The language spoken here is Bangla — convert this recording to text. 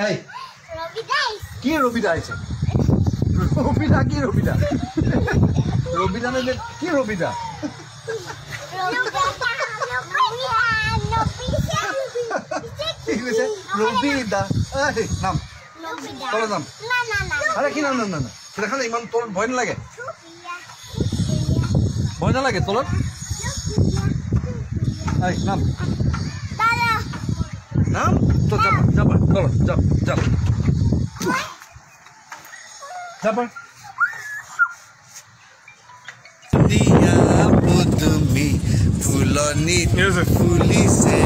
এই, কি রবিদা আছে রবিদা কি রবিদা রবিদা না কি রবিদা ৰবিদা এই, নাম। তলত নাম। আৰে কি নাম নাম নাম? সেইদিনাখন ইমান তলত ভয় নালাগে ভয় নালাগে তলত এই, নাম। তো যাবা যাবা তলত যাব যাব যাবা দিয়া পুতুমি ফুলনি ফুলিছে